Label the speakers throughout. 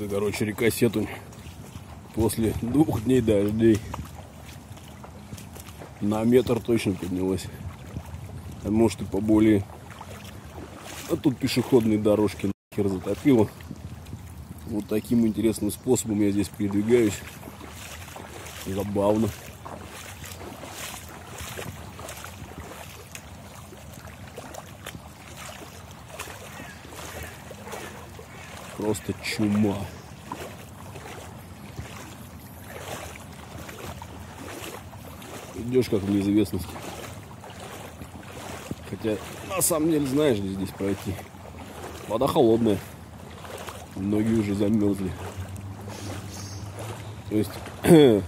Speaker 1: Это, короче, река Сетунь. После двух дней дождей на метр точно поднялась. А может и поболее. А тут пешеходные дорожки нахер затопило. Вот таким интересным способом я здесь передвигаюсь. Забавно. Просто чума. Идешь как в неизвестность. Хотя, на самом деле, знаешь, ли здесь пройти. Вода холодная. Многие уже замерзли. То есть,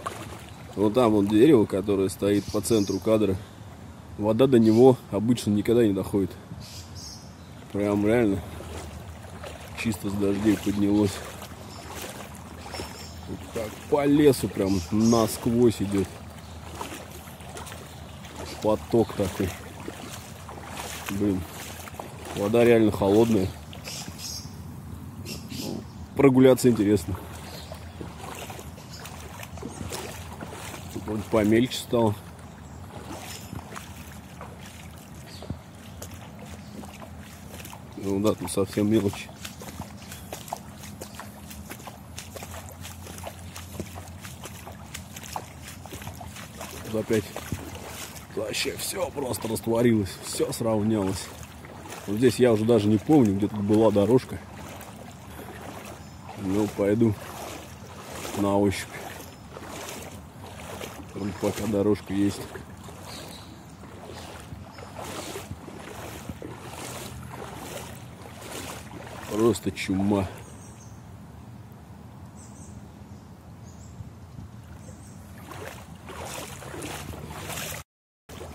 Speaker 1: вот там вот дерево, которое стоит по центру кадра, вода до него обычно никогда не доходит. Прям реально чисто с дождей поднялось. Вот как по лесу прям насквозь идет. Поток такой. Блин, вода реально холодная. Прогуляться интересно. Вроде помельче стало. Ну да, тут совсем мелочь. Тут опять вообще все просто растворилось, все сравнялось. Вот здесь я уже даже не помню, где тут была дорожка. Ну, пойду на ощупь. Вон пока дорожка есть. Просто чума.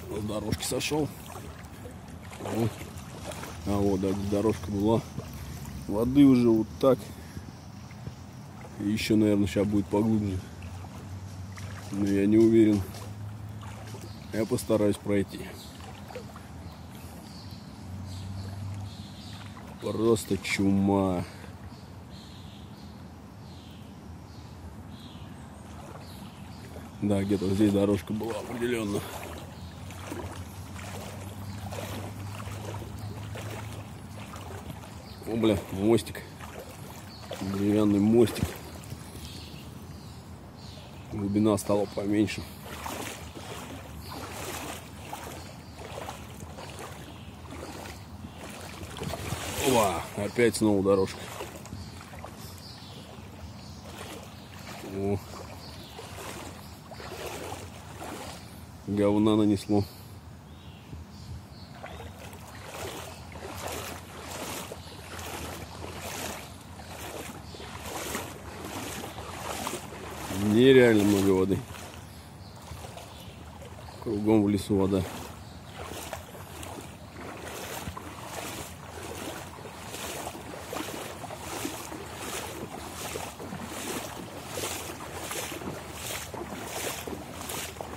Speaker 1: С дорожки сошел. А вот, да, дорожка была. Воды уже вот так. Еще, наверное, сейчас будет поглубже. Но я не уверен. Я постараюсь пройти. Просто чума. Да, где-то здесь дорожка была определенно. О, бля, мостик. Деревянный мостик. Глубина стала поменьше. Опа, опять снова дорожка. О. Говна нанесло. Вода.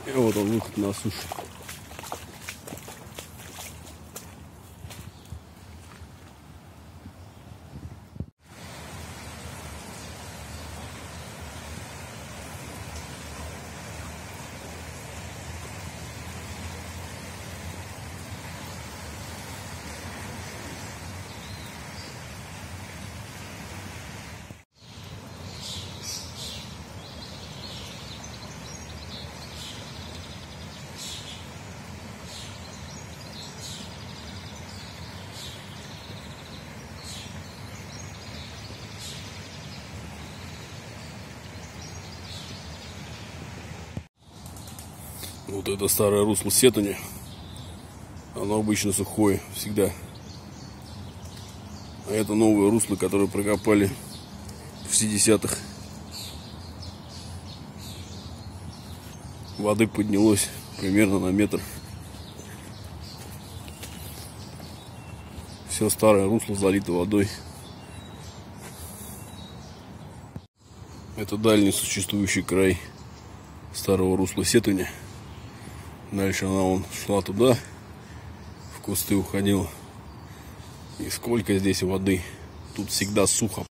Speaker 1: И вот он выход на сушу. Вот это старое русло Сетани. Оно обычно сухое, всегда. А это новое русло, которое прокопали в 60-х. Воды поднялось примерно на метр. Все старое русло залито водой. Это дальний существующий край старого русла Сетуня. Дальше она вон шла туда, в кусты уходила. И сколько здесь воды. Тут всегда сухо.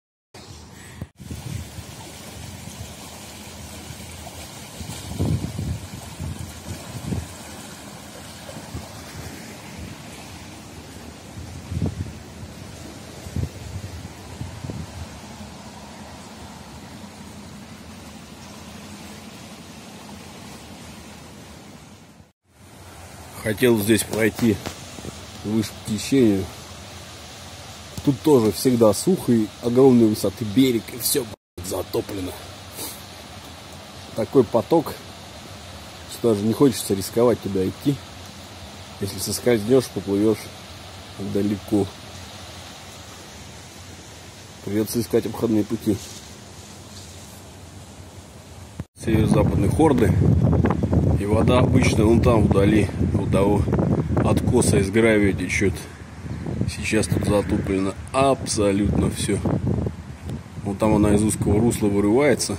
Speaker 1: Хотел здесь пройти выше по течению. Тут тоже всегда сухо и огромной высоты берег, и все затоплено. Такой поток, что даже не хочется рисковать туда идти. Если соскользнешь, поплывешь далеко. Придется искать обходные пути. Северо-западной хорды. И вода обычно вон там вдали, у того откоса из гравия течет. Сейчас тут затоплено абсолютно все. Вот там она из узкого русла вырывается.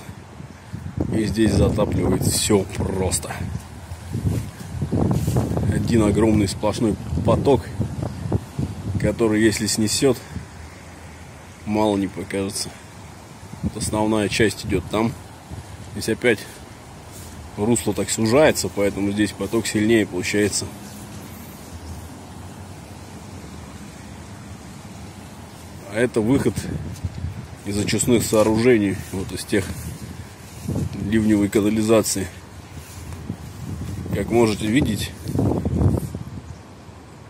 Speaker 1: И здесь затапливает все просто. Один огромный сплошной поток, который если снесет, мало не покажется. Основная часть идет там. Здесь опять русло так сужается, поэтому здесь поток сильнее получается. А это выход из очистных сооружений, вот из тех ливневой канализации. Как можете видеть,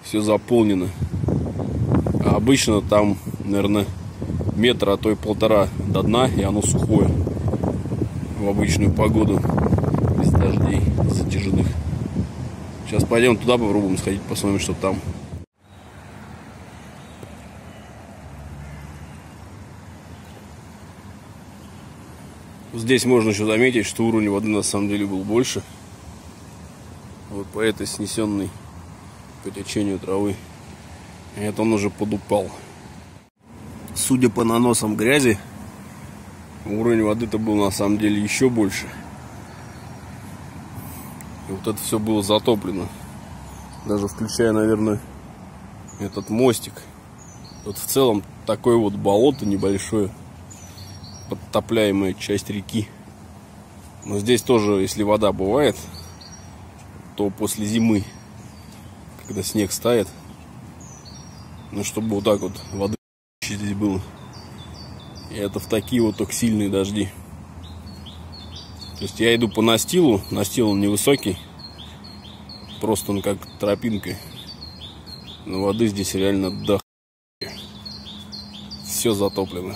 Speaker 1: все заполнено. А обычно там, наверное, метра, а то и полтора до дна, и оно сухое в обычную погоду дождей затяжных. Сейчас пойдем туда попробуем сходить, посмотрим, что там. Здесь можно еще заметить, что уровень воды на самом деле был больше. Вот по этой снесенной по течению травы. Это он уже подупал. Судя по наносам грязи, уровень воды-то был на самом деле еще больше. И вот это все было затоплено. Даже включая, наверное, этот мостик. Вот в целом такое вот болото небольшое подтопляемая часть реки. Но здесь тоже, если вода бывает, то после зимы, когда снег стает, ну, чтобы вот так вот воды здесь было. И это в такие вот только сильные дожди. То есть я иду по настилу, настил он невысокий, просто он как тропинка. Но воды здесь реально до Все затоплено.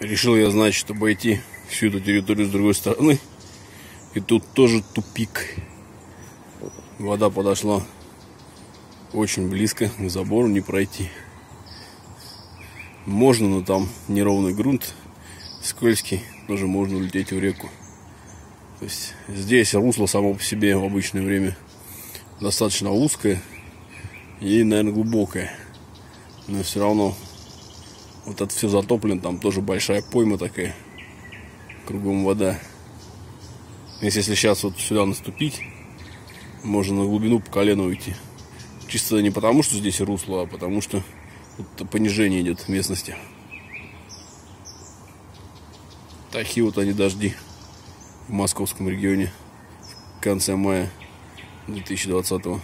Speaker 1: Решил я, значит, обойти всю эту территорию с другой стороны. И тут тоже тупик. Вода подошла очень близко, к забору не пройти. Можно, но там неровный грунт, скользкий, тоже можно улететь в реку. То есть здесь русло само по себе в обычное время достаточно узкое и, наверное, глубокое. Но все равно вот это все затоплено, там тоже большая пойма такая. Кругом вода. Если, сейчас вот сюда наступить, можно на глубину по колено уйти. Чисто не потому, что здесь русло, а потому что вот понижение идет в местности. Такие вот они дожди в московском регионе в конце мая 2020 года.